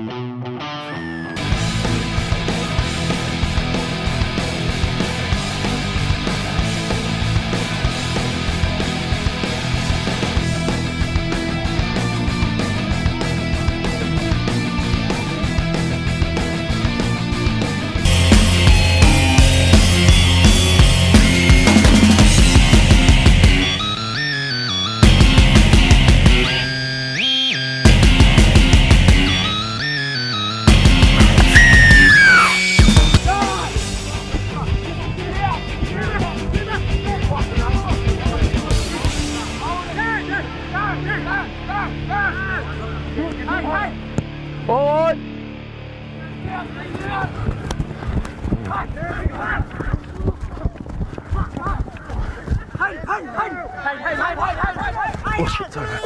Martin. โ Forward! Oh shit, sorry.